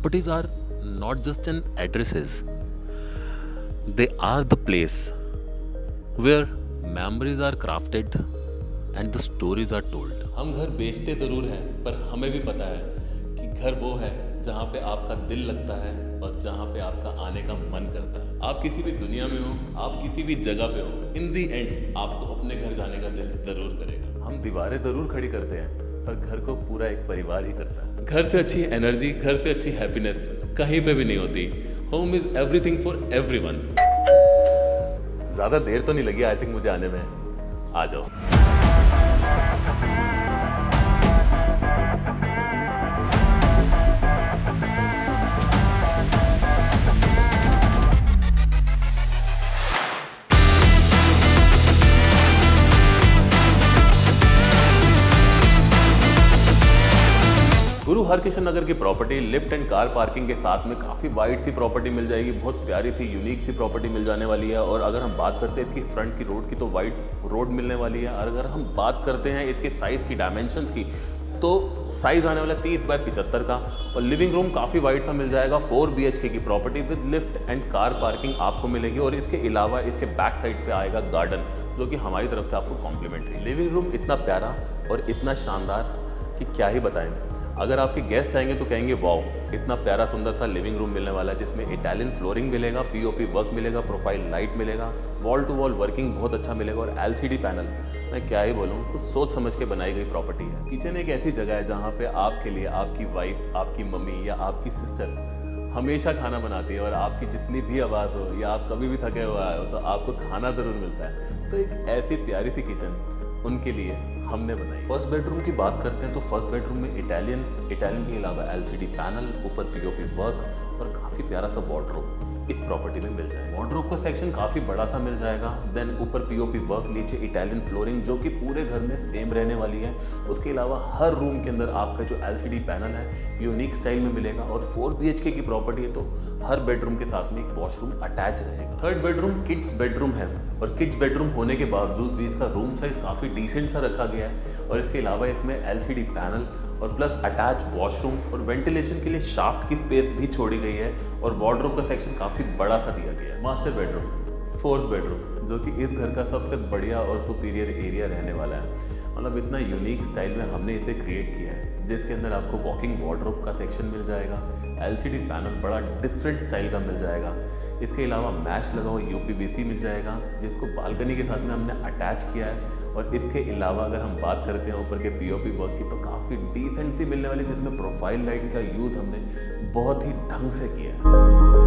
properties are not just an addresses. They are the place where memories are crafted and the stories are told. हम घर बेचते ज़रूर हैं, पर हमें भी पता है कि घर वो है जहाँ पे आपका दिल लगता है और जहाँ पे आपका आने का मन करता है। आप किसी भी दुनिया में हो, आप किसी भी जगह पे हो इन दी एंड आपको अपने घर जाने का दिल ज़रूर करेगा। हम दीवारें ज़रूर खड़ी करते हैं। पर घर को पूरा एक परिवार ही करता है। घर से अच्छी एनर्जी घर से अच्छी हैप्पीनेस कहीं पे भी नहीं होती। Home is everything for everyone ज़्यादा देर तो नहीं लगी आई थिंक मुझे आने में। आ जाओ। हरकिशन नगर की property lift and car parking के साथ में काफ़ी वाइड सी प्रॉपर्टी मिल जाएगी, बहुत प्यारी सी यूनिक सी प्रॉपर्टी मिल जाने वाली है। और अगर हम बात करते हैं इसकी फ्रंट की रोड की तो वाइड रोड मिलने वाली है। और अगर हम बात करते हैं इसके साइज़ की डायमेंशन की तो साइज़ आने वाला तीस बाय पिचहत्तर का। और लिविंग रूम काफ़ी वाइड सा मिल जाएगा फोर बी की property with lift and car parking आपको मिलेगी। और इसके अलावा इसके बैक साइड पे आएगा गार्डन जो कि हमारी तरफ़ से आपको कॉम्प्लीमेंट्री लिविंग रूम इतना प्यारा और इतना शानदार कि क्या ही बताएँ। अगर आपके गेस्ट आएँगे तो कहेंगे, वाओ, इतना प्यारा सुंदर सा लिविंग रूम मिलने वाला है, जिसमें इटालियन फ्लोरिंग मिलेगा पीओपी वर्क मिलेगा प्रोफ़ाइल लाइट मिलेगा वॉल टू वॉल वर्किंग बहुत अच्छा मिलेगा और एलसीडी पैनल मैं क्या ही बोलूँ, कुछ सोच समझ के बनाई गई प्रॉपर्टी है। किचन एक ऐसी जगह है जहाँ पे आपके लिए आपकी वाइफ आपकी मम्मी या आपकी सिस्टर हमेशा खाना बनाती है और आपकी जितनी भी आवाज़ हो या आप कभी भी थके हुए आए हो तो आपको खाना ज़रूर मिलता है। तो एक ऐसी प्यारी सी किचन उनके लिए हमने बनाई। फ़र्स्ट बेडरूम की बात करते हैं तो फ़र्स्ट बेडरूम में इटालियन इटालियन के अलावा एलसीडी पैनल ऊपर पीओपी वर्क और काफ़ी प्यारा सा वार्डरोब इस प्रॉपर्टी में मिल जाएगा। वार्डरोब का सेक्शन काफ़ी बड़ा सा मिल जाएगा। देन ऊपर पीओपी वर्क नीचे इटालियन फ्लोरिंग जो कि पूरे घर में सेम रहने वाली है। उसके अलावा हर रूम के अंदर आपका जो एलसीडी पैनल है यूनिक स्टाइल में मिलेगा। और फोर बी की प्रॉपर्टी है तो हर बेडरूम के साथ में एक वॉशरूम अटैच रहेगा। थर्ड बेडरूम किड्स बेडरूम है। और किड्स बेडरूम होने के बावजूद भी इसका रूम साइज़ काफ़ी डिसेंट सा रखा गया है। और इसके अलावा इसमें एल पैनल और प्लस अटैच वॉशरूम और वेंटिलेशन के लिए शाफ्ट की स्पेस भी छोड़ी गई है और वार्डरोब का सेक्शन काफ़ी बड़ा सा दिया गया है। मास्टर बेडरूम फोर्थ बेडरूम जो कि इस घर का सबसे बढ़िया और सुपीरियर एरिया रहने वाला है। मतलब इतना यूनिक स्टाइल में हमने इसे क्रिएट किया है, जिसके अंदर आपको वॉकिंग वार्डरोब का सेक्शन मिल जाएगा एलसीडी पैनल बड़ा डिफरेंट स्टाइल का मिल जाएगा। इसके अलावा मैश लगा हुआ यू पी मिल जाएगा, जिसको बालकनी के साथ में हमने अटैच किया है। और इसके अलावा अगर हम बात करते हैं ऊपर के पी पीओपी वर्क की तो काफ़ी डिसेंट सी मिलने वाली, जिसमें प्रोफ़ाइल लाइट का यूज़ हमने बहुत ही ढंग से किया है।